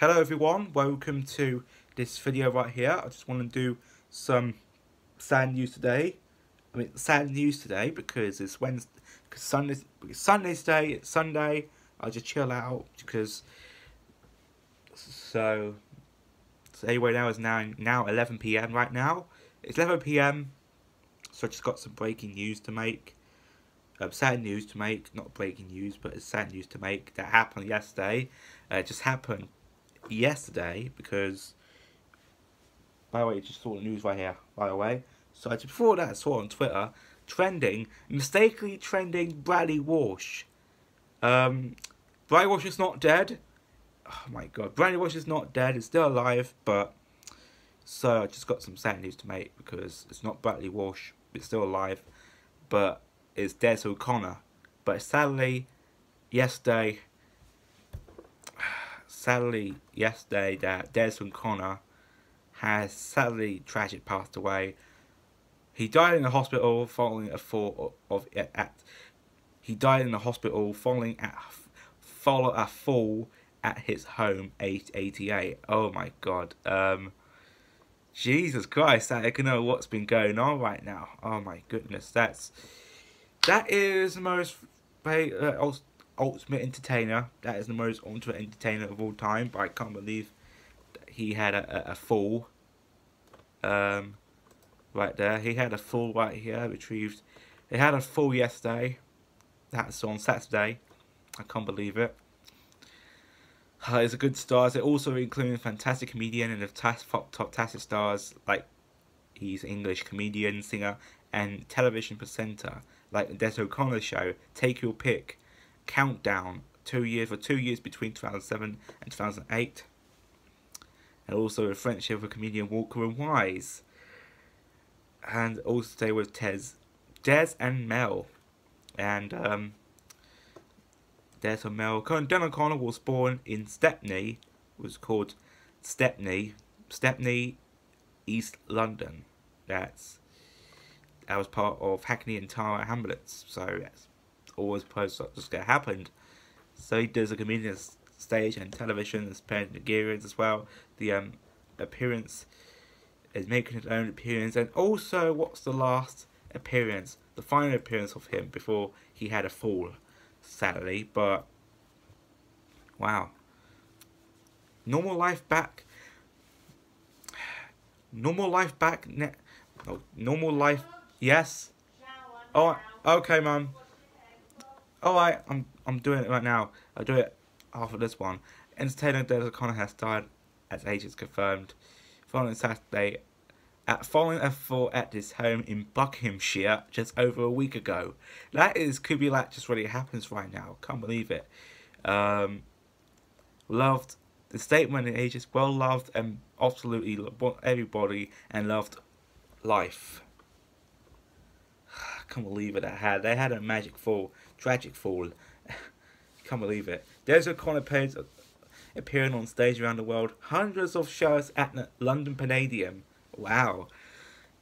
Hello everyone, welcome to this video right here. I just want to do some sad news today. I mean, sad news today because it's Wednesday, because Sunday's, Sunday's day, it's Sunday. I just chill out because, so, so anyway now is now, now 11pm right now. It's 11pm, so I just got some breaking news to make. Um, sad news to make, not breaking news, but it's sad news to make that happened yesterday. Uh, it just happened yesterday because by the way, just saw the news right here, by the way. So just before that, I saw on Twitter, trending, mistakenly trending Bradley Walsh. Um, Bradley Walsh is not dead. Oh my god, Bradley Walsh is not dead, he's still alive, but... So I just got some sad news to make because it's not Bradley Walsh, it's still alive, but it's Des O'Connor. But sadly, yesterday, sadly yesterday that Desmond Connor has sadly tragic passed away. He died in the hospital following a fall of at. He died in the hospital following at follow a fall at his home, age 88. Oh my god. Um, Jesus Christ, I can know what's been going on right now. Oh my goodness, that's that is the most uh, ultimate entertainer. That is the most ultimate entertainer of all time. But I can't believe he had a, a, a fall. Um, right there. He had a fall right here, retrieved. He had a fall yesterday. That's on Saturday. I can't believe it. Uh, it's a good stars. It also including fantastic comedian and the top top fantastic stars like he's English comedian, singer, and television presenter like the Des O'Connor show. Take your pick countdown two years for two years between 2007 and 2008 and also a friendship with comedian Walker and Wise. And also stay with Tez Des and Mel. And um, Des and Mel. Dan O'Connor was born in Stepney was called Stepney Stepney East London. That's that was part of Hackney and Tower Hamlets. So that's always supposed just get happened. So he does a comedian stage and television, as paired Nigerians as well. The um, appearance is making his own appearance, and also what's the last appearance, the final appearance of him before he had a fall, sadly. But wow, normal life back. Normal life back. Ne oh, normal life. Yes. Oh, okay, mum. Alright, I, I'm, I'm doing it right now. I'll do it after this one. Entertainer Des O'Connor has died as agents confirmed. Following Saturday at following a fall at his home in Buckinghamshire just over a week ago. That is could be like just really happens right now. Can't believe it. Um, loved the statement in ages well loved and absolutely loved everybody and loved life. can't believe it. They had they had a magic fall, tragic fall. can't believe it. There's a Connor Page appearing on stage around the world, hundreds of shows at the London Palladium. Wow.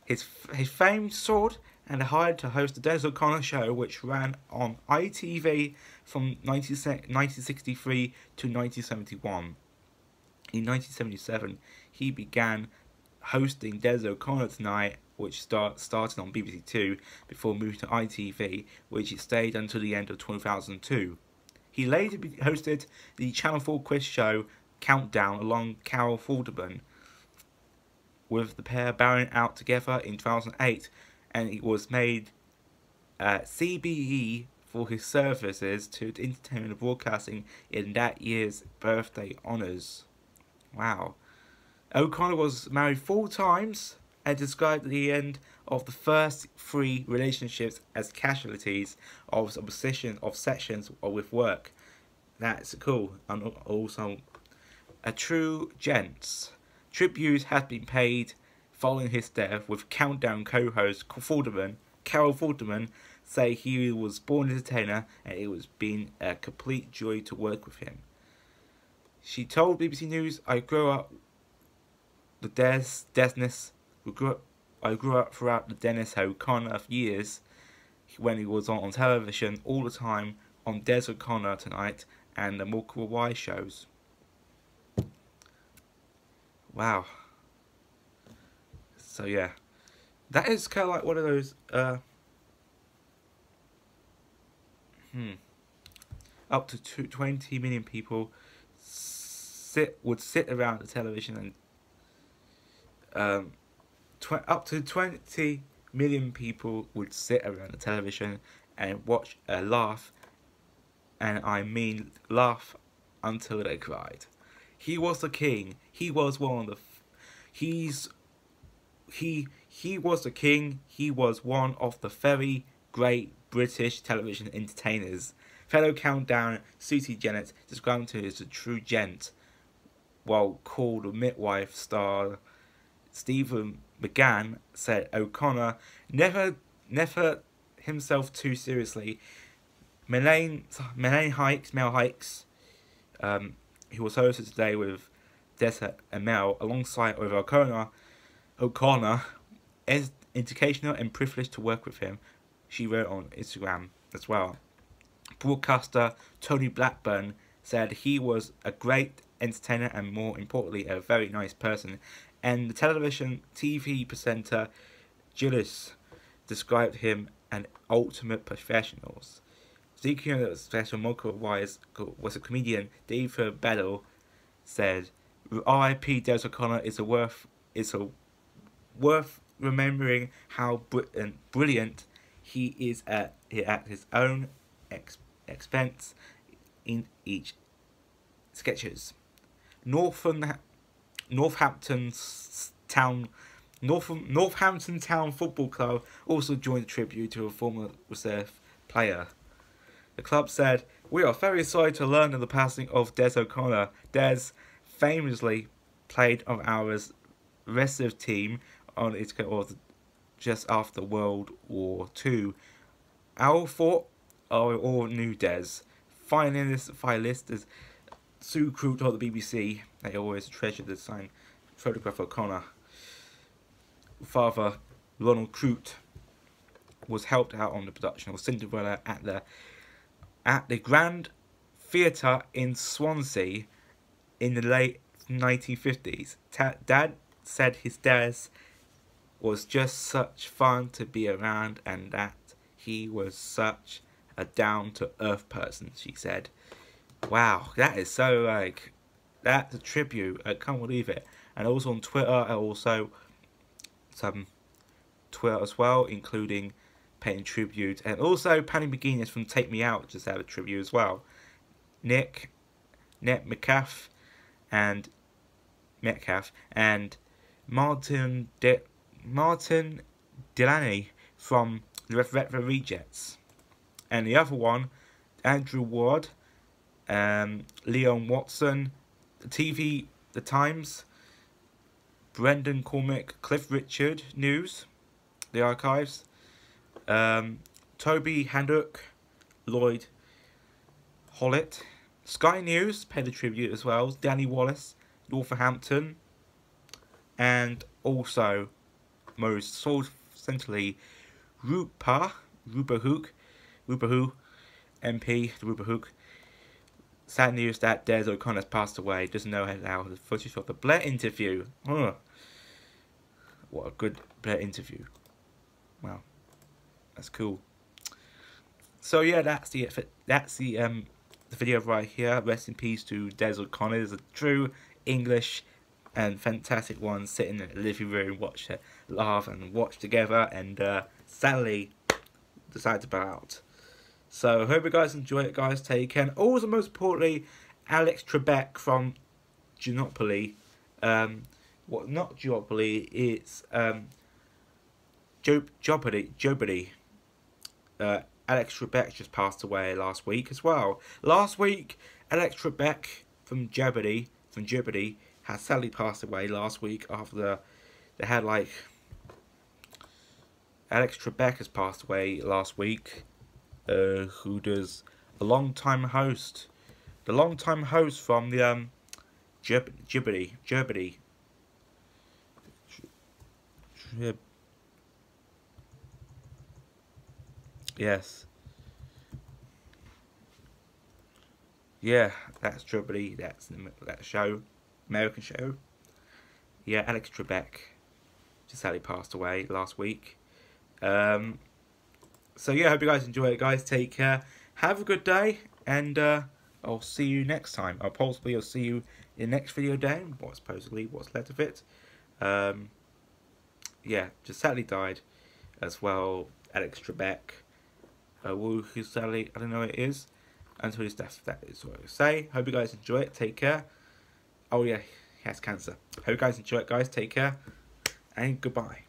His his fame soared and hired to host the Des O'Connor show, which ran on ITV from 1963 to 1971. In 1977, he began hosting Des O'Connor Tonight which start, started on BBC Two before moving to ITV, which it stayed until the end of 2002. He later hosted the Channel 4 quiz show Countdown along Carol Vorderman, with the pair bowing out together in 2008, and it was made uh, CBE for his services to entertainment broadcasting in that year's birthday honours. Wow. O'Connor was married four times and described the end of the first three relationships as casualties of obsession of sessions with work. That's cool. And also, a true gents. Tribute has been paid following his death, with Countdown co-host Vorderman, Carol Vorderman, say he was born entertainer and it was been a complete joy to work with him. She told BBC News, I grew up the des, desness grew up, I grew up throughout the Dennis O'Connor years when he was on, on television all the time on Des O'Connor Tonight and the Walker Wise shows. Wow. So yeah, that is kind of like one of those. Uh, hmm. Up to two, 20 million people sit would sit around the television and um, up to 20 million people would sit around the television and watch a laugh, and I mean laugh until they cried. He was the king. He was one of the. He's. He he was the king. He was one of the very great British television entertainers. Fellow Countdown Susie Jennett described him as a true gent, while called a midwife star Stephen McGann said O'Connor never never himself too seriously. Melanie Melanie Sykes, Mel Sykes, um, who was hosted today with Dessa and Mel alongside with O'Connor. O'Connor is educational and privileged to work with him. She wrote on Instagram as well. Broadcaster Tony Blackburn said he was a great entertainer and more importantly a very nice person. And the television TV presenter Gillis described him an ultimate professionals. Speaking special Mocha Wise was a comedian, David Baddiel, said, "R.I.P. Des O'Connor is a worth is a worth remembering how brilliant he is at at his own ex- expense in each sketches. Northern Northampton's town North, Northampton Town Football Club also joined the tribute to a former reserve player. The club said, We are very sorry to learn of the passing of Des O'Connor. Des famously played on our reserve team on its just after World War II. Our thought are all new Des. Finalist, finalist is Sue Croot of the BBC. They always treasure the sign photograph of O'Connor father Ronald Croot was helped out on the production of Cinderella at the at the Grand Theatre in Swansea in the late 1950s. Ta- Dad said his dad was just such fun to be around and that he was such a down to earth person, she said. Wow, that is so like that's a tribute. I can't believe it. And also on Twitter, I also some Twitter as well, including paying tribute, and also Paddy McGuinness from Take Me Out just had a tribute as well. Nick, Nick McCaff, and Metcalf, and Martin De, Martin Delaney from the Retro Rejects, and the other one, Andrew Ward, um, Leon Watson, the TV, The Times, Brendan Cormick, Cliff Richard News, The Archives, um, Toby Handuk, Lloyd Hollett, Sky News paid a tribute as well, Danny Wallace, Northampton, and also most centrally Rupa Rupa Rupahook MP Rupa Huq sad news that Des O'Connor's passed away. Doesn't know how the footage of the Blair interview. What a good Blair interview. Wow, that's cool. So yeah, that's the that's the um the video right here. Rest in peace to Des O'Connor. It's a true English and fantastic one. Sitting in the living room, watch it, laugh and watch together, and uh, sadly to bow out. So hope you guys enjoy it, guys. Take care. And also, most importantly, Alex Trebek from Genopoly. Um, what not Duopoly, it's um, Job Jeopardy. Jeopardy. Uh, Alex Trebek just passed away last week as well. Last week, Alex Trebek from Jeopardy, from Jeopardy, has sadly passed away last week after they had like Alex Trebek has passed away last week. Uh, who does a long time host, the long time host from the um, Jeopardy, Trib. Yes. Yeah, that's Jeopardy. That's that show, American show. yeah, Alex Trebek just sadly passed away last week. Um, so yeah, hope you guys enjoy it, guys. Take care. Have a good day, and uh, I'll see you next time. I'll possibly I'll see you in the next video day. What supposedly what's left of it. Um, yeah, just sadly died as well. Alex Trebek, uh, who sadly I don't know what it is. Until his death, that is what I say. Hope you guys enjoy it. Take care. Oh yeah, he has cancer. Hope you guys enjoy it, guys. Take care and goodbye.